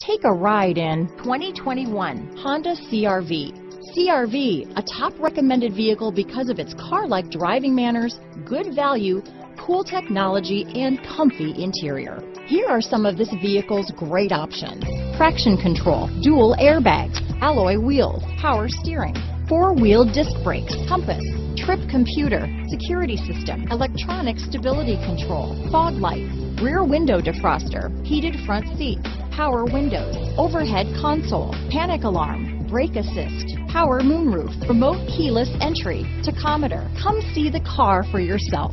Take a ride in 2021 Honda CRV. CRV, a top recommended vehicle because of its car-like driving manners, good value, cool technology, and comfy interior. Here are some of this vehicle's great options. Traction control, dual airbags, alloy wheels, power steering, four-wheel disc brakes, compass, trip computer, security system, electronic stability control, fog lights, rear window defroster, heated front seats, power windows, overhead console, panic alarm, brake assist, power moonroof, remote keyless entry, tachometer. Come see the car for yourself.